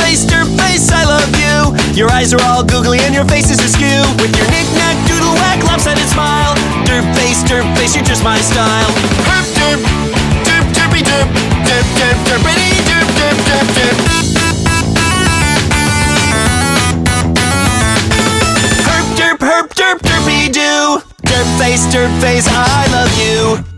face, derp face, I love you. Your eyes are all googly and your face is askew. With your knick-knack, doodle whack, lopsided smile. Derp face, derp face, you're just my style. Herp derp, derp derpy derp, derp derp derpity derp derp derp derp. Herp derp herp derp derpy doo. Derp face, derp face, I love you.